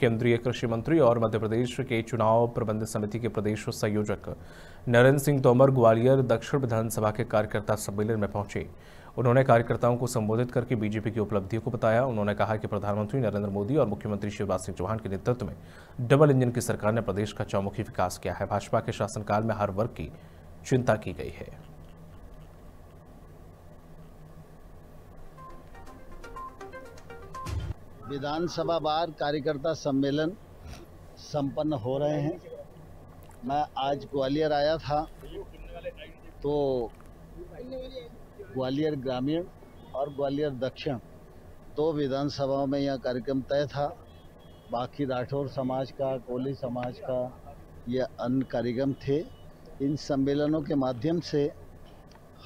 केंद्रीय कृषि मंत्री और मध्य प्रदेश के चुनाव प्रबंध समिति के प्रदेश संयोजक नरेंद्र सिंह तोमर ग्वालियर दक्षिण विधानसभा के कार्यकर्ता सम्मेलन में पहुँचे। उन्होंने कार्यकर्ताओं को संबोधित करके बीजेपी की उपलब्धियों को बताया। उन्होंने कहा कि प्रधानमंत्री नरेंद्र मोदी और मुख्यमंत्री शिवराज सिंह चौहान के नेतृत्व में डबल इंजन की सरकार ने प्रदेश का चौमुखी विकास किया है। भाजपा के शासनकाल में हर वर्ग की चिंता की गई है। विधानसभा बार कार्यकर्ता सम्मेलन संपन्न हो रहे हैं। मैं आज ग्वालियर आया था तो ग्वालियर ग्रामीण और ग्वालियर दक्षिण दो विधानसभाओं में यह कार्यक्रम तय था। बाकी राठौर समाज का, कोली समाज का ये अन्य कार्यक्रम थे। इन सम्मेलनों के माध्यम से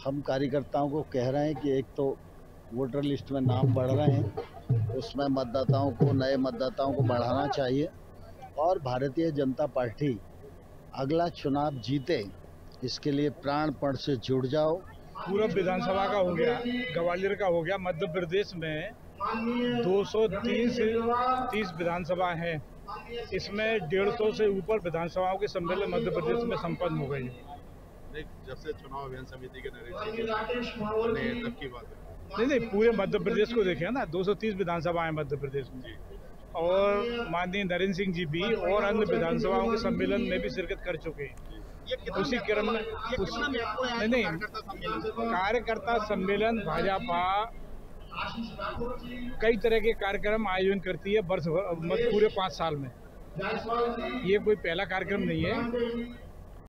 हम कार्यकर्ताओं को कह रहे हैं कि एक तो वोटर लिस्ट में नाम बढ़ रहे हैं उसमें मतदाताओं को नए मतदाताओं को बढ़ाना चाहिए। और भारतीय जनता पार्टी अगला चुनाव जीते इसके लिए प्राणपण से जुड़ जाओ। पूरब विधानसभा का हो गया ग्वालियर का हो गया मध्य प्रदेश में 230 तीस विधानसभा हैं। इसमें डेढ़ सौ से ऊपर विधानसभाओं के सम्मेलन मध्य प्रदेश में संपन्न हो गई नहीं जब से चुनाव अभियान समिति के नरेंद्र तब की बात है। नहीं नहीं पूरे मध्य प्रदेश को देखें ना 230 विधानसभा है मध्य प्रदेश में। और माननीय नरेंद्र सिंह जी भी और अन्य विधानसभाओं के सम्मेलन में भी शिरकत कर चुके हैं। उसी क्रम में नहीं नहीं कार्यकर्ता सम्मेलन भाजपा कई तरह के कार्यक्रम आयोजन करती है वर्ष पूरे पाँच साल में। ये कोई पहला कार्यक्रम नहीं है।